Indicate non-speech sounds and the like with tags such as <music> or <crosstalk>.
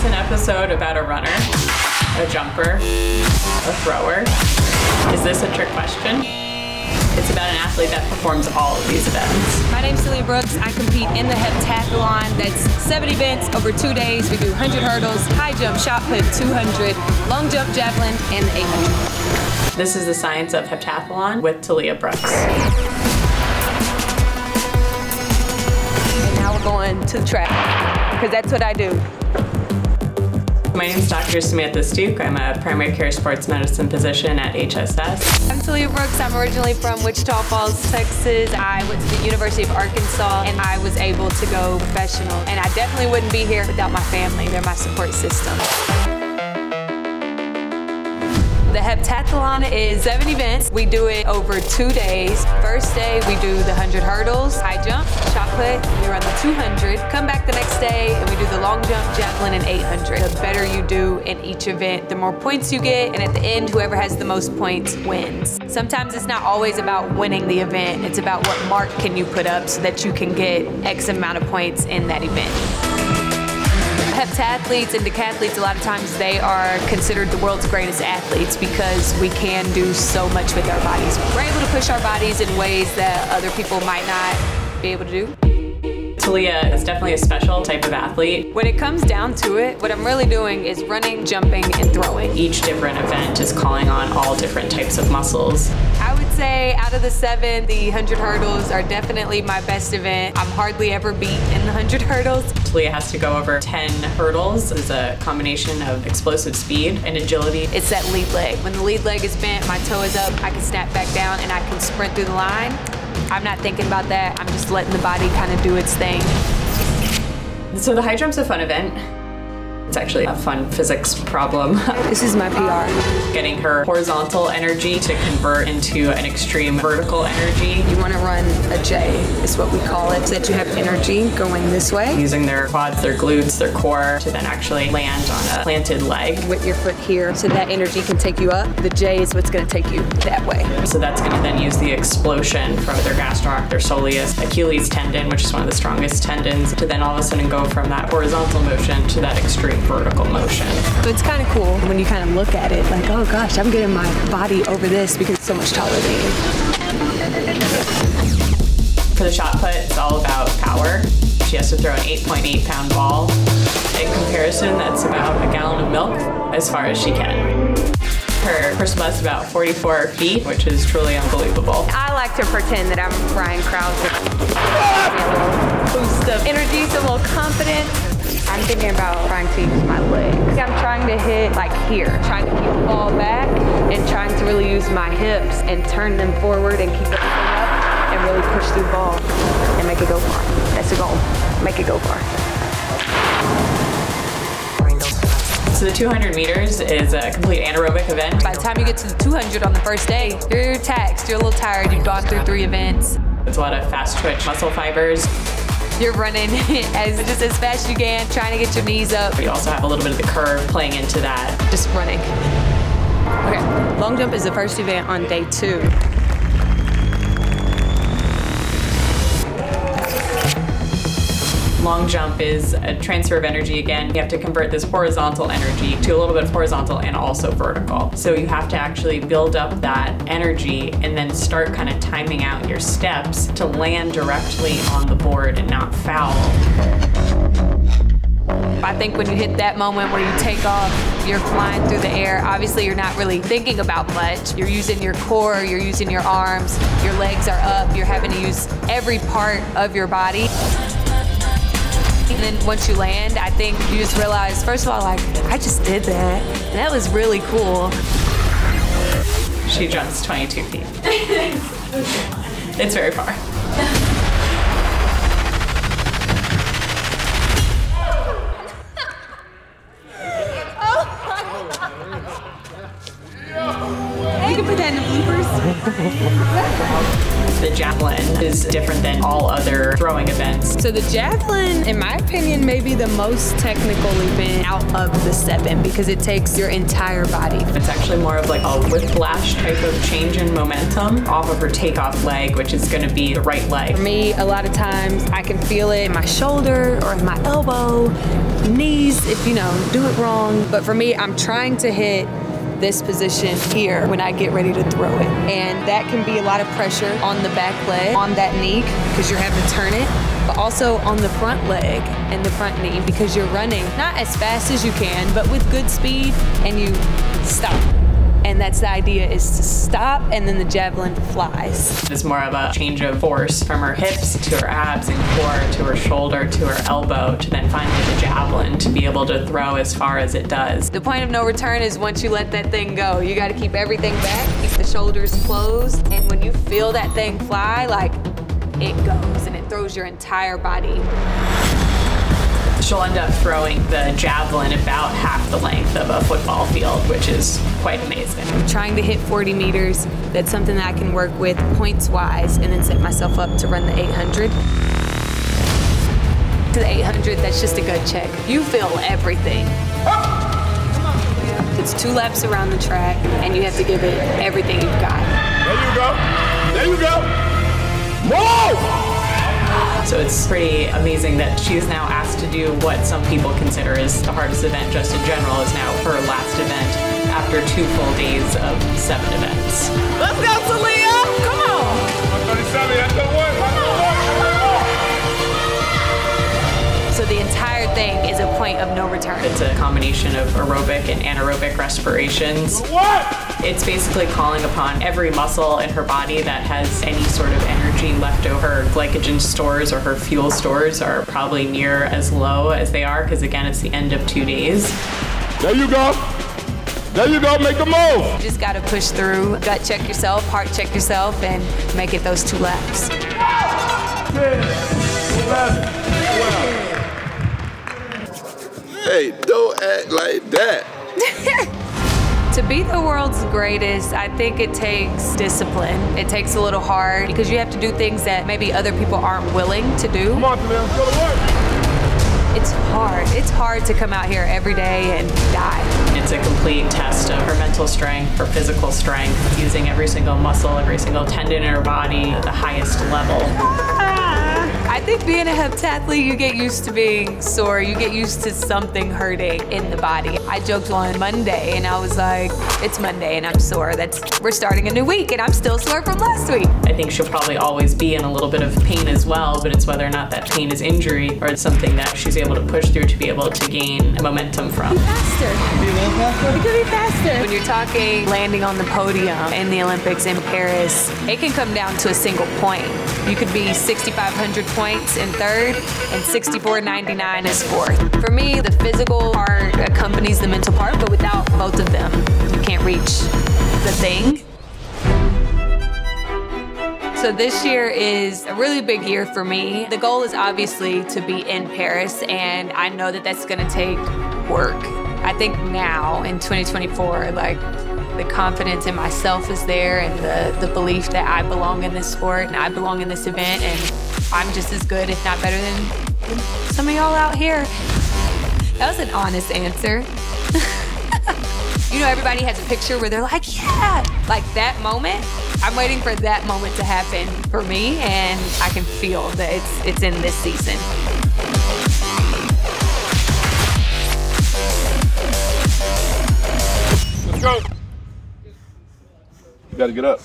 this an episode about a runner, a jumper, a thrower? Is this a trick question? It's about an athlete that performs all of these events. My name's Taliyah Brooks. I compete in the heptathlon. That's seven events over two days. We do 100 hurdles, high jump, shot put, 200, long jump, javelin, and 800. This is the science of heptathlon with Taliyah Brooks. And now we're going to the track because that's what I do. My name is Dr. Samantha Stuek. I'm a primary care sports medicine physician at HSS. I'm Taliyah Brooks. I'm originally from Wichita Falls, Texas. I went to the University of Arkansas and I was able to go professional. And I definitely wouldn't be here without my family. They're my support system. The heptathlon is seven events. We do it over two days. First day, we do the 100 hurdles, high jump, put, we run the 200. Come back the next day and we do the long jump, javelin, and 800. The better you do in each event, the more points you get, and at the end, whoever has the most points wins. Sometimes it's not always about winning the event, it's about what mark can you put up so that you can get X amount of points in that event heptathletes and decathletes, a lot of times they are considered the world's greatest athletes because we can do so much with our bodies. We're able to push our bodies in ways that other people might not be able to do. Taliyah is definitely a special type of athlete. When it comes down to it, what I'm really doing is running, jumping, and throwing. Each different event is calling on all different types of muscles. Say out of the seven, the 100 hurdles are definitely my best event. I'm hardly ever beat in the 100 <laughs> hurdles. Taliyah has to go over 10 hurdles. It's a combination of explosive speed and agility. It's that lead leg. When the lead leg is bent, my toe is up, I can snap back down and I can sprint through the line. I'm not thinking about that. I'm just letting the body kind of do its thing. So the high jump's a fun event. It's actually a fun physics problem. <laughs> This is my PR. Getting her horizontal energy to convert into an extreme vertical energy. You want to run a J, is what we call it, so that you have energy going this way. Using their quads, their glutes, their core to then actually land on a planted leg. With your foot here, so that energy can take you up. The J is what's going to take you that way. So that's going to then use the explosion from their gastroc, their soleus, Achilles tendon, which is one of the strongest tendons, to then all of a sudden go from that horizontal motion to that extreme vertical motion. So it's kind of cool when you kind of look at it like, oh gosh, I'm getting my body over this because it's so much taller than you. For the shot put, it's all about power. She has to throw an 8.8 pound ball. In comparison, that's about a gallon of milk as far as she can. Her first is about 44 feet, which is truly unbelievable. I like to pretend that I'm Ryan Crouser. A little boost of energy, so a little confidence. I'm thinking about trying to use my legs. I'm trying to hit like here, trying to keep the ball back and trying to really use my hips and turn them forward and keep everything up and really push through the ball and make it go far. That's the goal. Make it go far. So the 200 meters is a complete anaerobic event. By the time you get to the 200 on the first day, you're taxed, you're a little tired, you've gone through three events. It's a lot of fast twitch muscle fibers. You're running <laughs> as just as fast as you can, trying to get your knees up. You also have a little bit of the curve playing into that. Just running. Okay, long jump is the first event on day two. Long jump is a transfer of energy again. You have to convert this horizontal energy to a little bit of horizontal and also vertical. So you have to actually build up that energy and then start kind of timing out your steps to land directly on the board and not foul. I think when you hit that moment where you take off, you're flying through the air. Obviously, you're not really thinking about much. You're using your core, you're using your arms, your legs are up, you're having to use every part of your body. And then once you land, I think you just realize, first of all, like, I just did that. And that was really cool. She jumps 22 feet. <laughs> it's very far. So the javelin, in my opinion, may be the most technical event out of the seven because it takes your entire body. It's actually more of like a whiplash type of change in momentum off of her takeoff leg, which is going to be the right leg. For me, a lot of times I can feel it in my shoulder or in my elbow, knees, if you know, do it wrong. But for me, I'm trying to hit this position here when I get ready to throw it. And that can be a lot of pressure on the back leg, on that knee, because you're having to turn it, but also on the front leg and the front knee because you're running not as fast as you can, but with good speed and you stop. And that's the idea is to stop and then the javelin flies. It's more of a change of force from her hips to her abs and core to her shoulder to her elbow to then finally the javelin to be able to throw as far as it does. The point of no return is once you let that thing go, you gotta keep everything back, keep the shoulders closed, and when you feel that thing fly, like it goes and it throws your entire body she'll end up throwing the javelin about half the length of a football field, which is quite amazing. I'm trying to hit 40 meters. That's something that I can work with points wise and then set myself up to run the 800. To the 800, that's just a gut check. You feel everything. It's two laps around the track, and you have to give it everything you've got. There you go. There you go. Move! So it's pretty amazing that she's now asked to do what some people consider is the hardest event just in general is now her last event after two full days of seven events. Let's go, Taliyah! Of no return. It's a combination of aerobic and anaerobic respirations. What? It's basically calling upon every muscle in her body that has any sort of energy left over. Glycogen stores or her fuel stores are probably near as low as they are because, again, it's the end of two days. There you go. There you go, make a move. You just got to push through, gut check yourself, heart check yourself, and make it those two laps. 10, Hey, don't act like that. <laughs> To be the world's greatest, I think it takes discipline. It takes a little hard because you have to do things that maybe other people aren't willing to do. Come on, man, go to work. It's hard. It's hard to come out here every day and die. It's a complete test of her mental strength, her physical strength, using every single muscle, every single tendon in her body at the highest level. <laughs> I think being a heptathlete, you get used to being sore. You get used to something hurting in the body. I joked on Monday and I was like, it's Monday and I'm sore. That's we're starting a new week and I'm still sore from last week. I think she'll probably always be in a little bit of pain as well, but it's whether or not that pain is injury or it's something that she's able to push through to be able to gain momentum from. Faster. It could be faster. When you're talking landing on the podium in the Olympics in Paris, it can come down to a single point. You could be 6,500 points points in third and 64.99 is fourth. For me, the physical part accompanies the mental part, but without both of them, you can't reach the thing. So this year is a really big year for me. The goal is obviously to be in Paris, and I know that that's gonna take work. I think now in 2024, like the confidence in myself is there and the, the belief that I belong in this sport and I belong in this event and I'm just as good, if not better than some of y'all out here. That was an honest answer. <laughs> you know, everybody has a picture where they're like, yeah, like that moment. I'm waiting for that moment to happen for me, and I can feel that it's it's in this season. Let's go. You gotta get up.